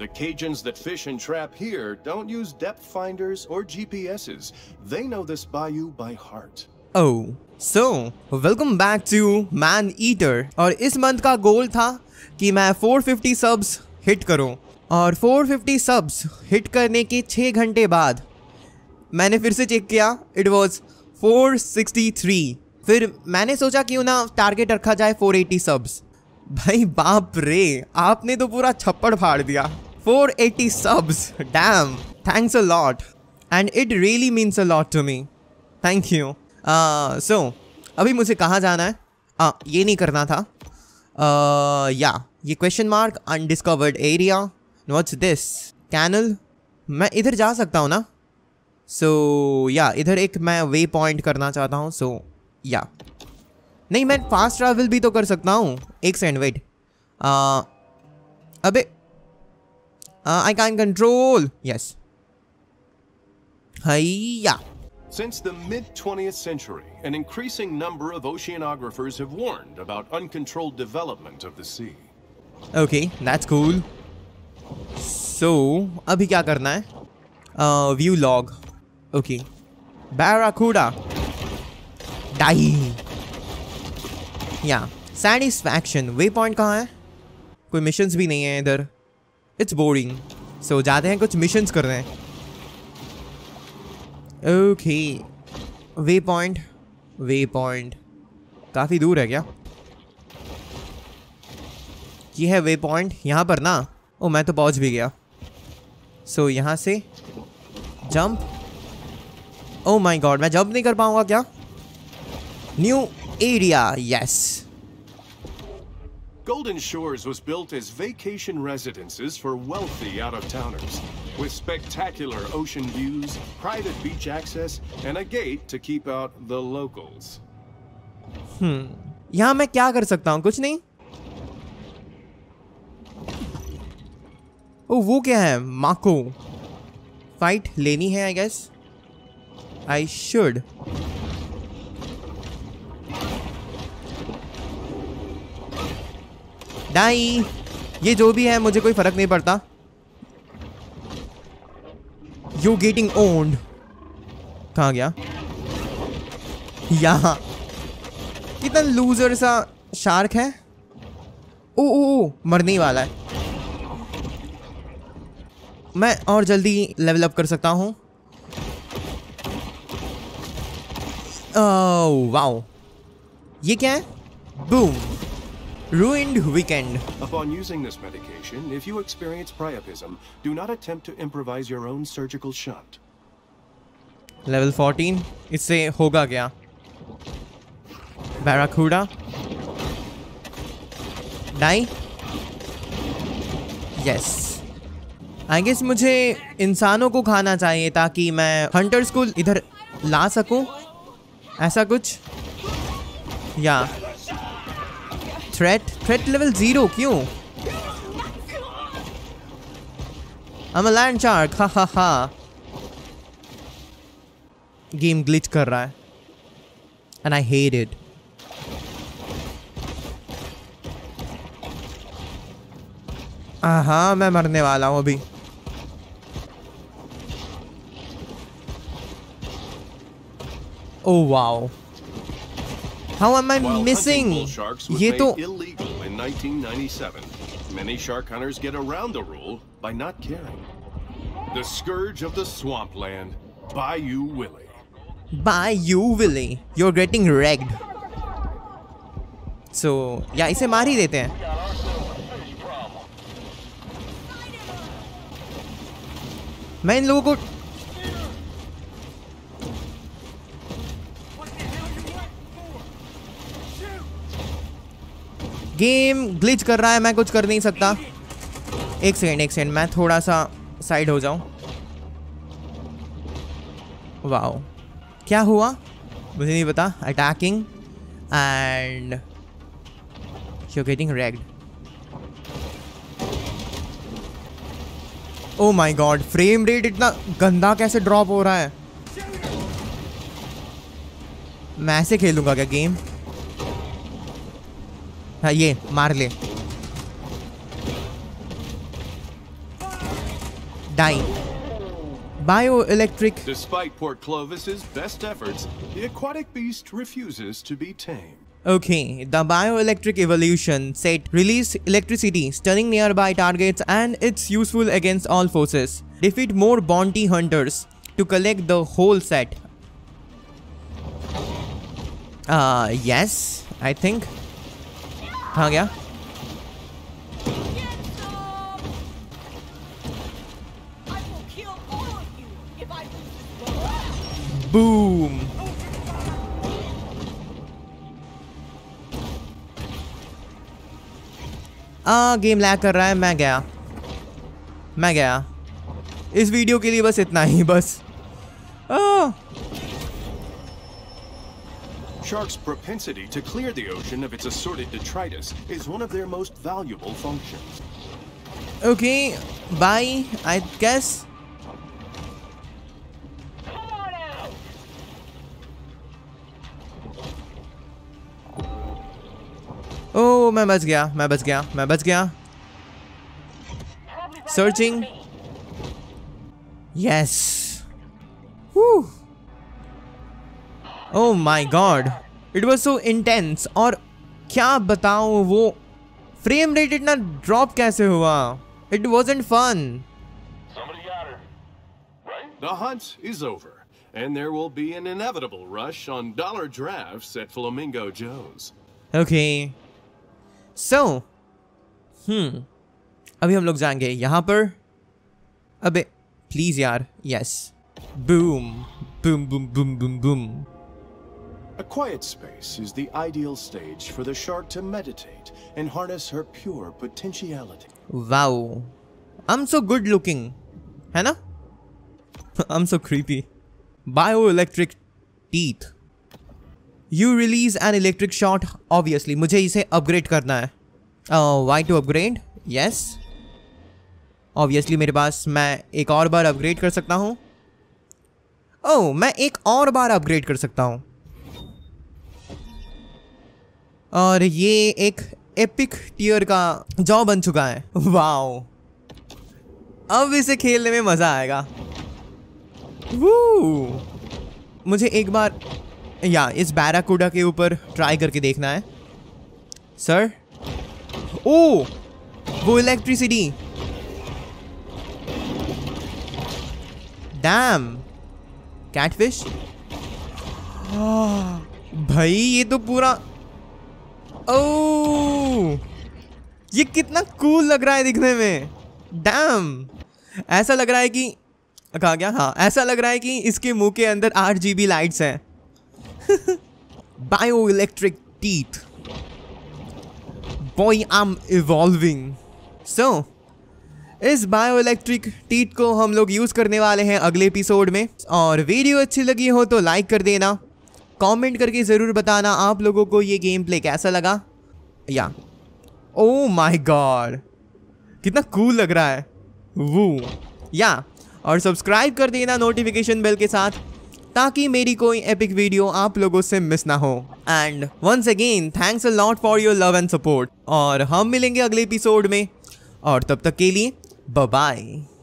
The Cajuns that fish and trap here don't use depth finders or GPSs. They know this bayou by heart. Oh, so welcome back to Man Eater और इस month का गोल था कि मैं 450 subs hit करूँ और 450 subs hit करने के 6 घंटे बाद मैंने फिर से चेक किया इट वाज 463 फिर मैंने सोचा क्यों ना टारगेट रखा जाए 480 सब्स भाई बाप रे आपने तो पूरा छप्पड़ फाड़ दिया 480 subs damn thanks a lot and it really means a lot to me thank you so अभी मुझे कहाँ जाना है? आ, ये नहीं करना था। या uh, ये question mark undiscovered area what's this canal मैं इधर जा सकता हूँ ना? सो so, या yeah, इधर एक मैं वे पॉइंट करना चाहता हूँ. सो so, या yeah. नहीं मैं फास्ट ट्रैवल भी तो कर सकता हूँ. एक सेकेंड वेट अबे आई कैन कंट्रोल यस हैया Since the mid 20th century, an increasing number of oceanographers have warned about uncontrolled development of the sea. Okay, that's cool. So, अभी क्या करना है? Uh, view log. Okay. Barracuda. Die. Yeah. Satisfaction. Way point कहाँ है कोई missions भी नहीं है इधर इट्स बोरिंग सो जाते हैं कुछ मिशंस कर रहे हैं। Okay waypoint waypoint काफ़ी दूर है क्या? ये है वे पॉइंट यहाँ पर ना? ओ मैं तो पहुँच भी गया। सो so, यहाँ से जंप ओ माय गॉड मैं जंप नहीं कर पाऊँगा क्या? New area yes Golden Shores was built as vacation residences for wealthy out-of-towners, with spectacular ocean views, private beach access, and a gate to keep out the locals. Hmm. यहाँ मैं क्या कर सकता हूँ कुछ नहीं ओ वो क्या है माको फाइट लेनी है I guess I should die ये जो भी है, मुझे कोई फ़र्क नहीं पड़ता। यू गेटिंग ओन्ड कहा गया? यहाँ। कितना लूजर सा शार्क है। ओ ओ ओ, मरने वाला है। मैं और जल्दी लेवल अप कर सकता हूँ। वाओ ये क्या है? Boom Ruined weekend. Upon using this medication, if you experience priapism, do not attempt to improvise your own surgical shunt. Level 14. इससे होगा क्या? Barracuda. Die. Yes. I guess मुझे इंसानों को खाना चाहिए ताकि मैं हंटर्स को इधर ला सकूँ ऐसा कुछ या थ्रेट थ्रेट लेवल ज़ीरो क्यों? I'm a land shark हा हा हा गेम ग्लिच कर रहा है। एंड आई हेट इट हाँ मैं मरने वाला हूँ अभी। ओ wow How am I While missing? hunting bull sharks was ये made तो illegal in 1997. Many shark hunters get around the rule by not caring. The scourge of the swampland, Bayou Willie. by you Willie. You're getting wrecked. So या इसे मार ही देते हैं मैं इन लोगों को गेम ग्लिच कर रहा है, मैं कुछ कर नहीं सकता। एक सेकेंड एक सेकेंड, मैं थोड़ा सा साइड हो जाऊँ। वाओ क्या हुआ? मुझे नहीं पता। Attacking and you getting wrecked oh my god frame rate इतना गंदा कैसे ड्रॉप हो रहा है? मैं ऐसे खेलूँगा क्या गेम हाँ ये मार ले die. Bioelectric. Despite Port Clovis's best efforts, the aquatic beast refuses to be tamed. Okay, the bioelectric evolution set release electricity, stunning nearby targets, and it's useful against all forces. Defeat more bounty hunters to collect the whole set. Uh, yes, I think. कहा गया boom आ game lag कर रहा है मैं गया। मैं गया। इस वीडियो के लिए बस इतना ही बस। Sharks' propensity to clear the ocean of its assorted detritus is one of their most valuable functions. Okay bye I guess Come on out! ओ मैं बच गया मैं बच गया मैं बच गया Probably right Searching. under me. Yes oh my god it was so intense और क्या बताऊँ वो फ्रेम रेट इतना ड्रॉप कैसे हुआ it wasn't fun Somebody got her. Right? The hunt is over, and there will be an inevitable rush on dollar drafts at Flamingo Joe's. Okay so hmm अभी हम लोग जाएँगे यहाँ पर अबे प्लीज़ यार yes boom boom boom boom boom boom A quiet space is the ideal stage for the shark to meditate and harness her pure potentiality. Wow I am so good है ना? So creepy bioelectric teeth you release an electric shot obviously मुझे इसे upgrade करना है। Why to upgrade yes obviously मेरे पास मैं एक और बार अपग्रेड कर सकता हूँ। ओह मैं एक और बार अपग्रेड कर सकता हूँ। और ये एक एपिक टीयर का जॉ बन चुका है। वाओ अब इसे खेलने में मज़ा आएगा। वू मुझे एक बार, या, इस बैराकूडा के ऊपर ट्राई करके देखना है। सर ओ वो इलेक्ट्रिसिटी डैम कैटफिश भाई, ये तो पूरा ओ ये कितना कूल लग रहा है दिखने में। डैम ऐसा लग रहा है कि कहा गया हाँ ऐसा लग रहा है कि इसके मुँह के अंदर आठ जी बी लाइट्स हैं। Bioelectric teeth boy I am evolving so इस बायो इलेक्ट्रिक टीथ को हम लोग यूज़ करने वाले हैं अगले एपिसोड में। और वीडियो अच्छी लगी हो तो लाइक कर देना। कमेंट करके ज़रूर बताना आप लोगों को ये गेम प्ले कैसा लगा? या। ओ माय गॉड कितना कूल लग रहा है। वो या। और सब्सक्राइब कर देना नोटिफिकेशन बेल के साथ, ताकि मेरी कोई एपिक वीडियो आप लोगों से मिस ना हो। And once again thanks a lot for your love and support और हम मिलेंगे अगले एपिसोड में। और तब तक के लिए बाय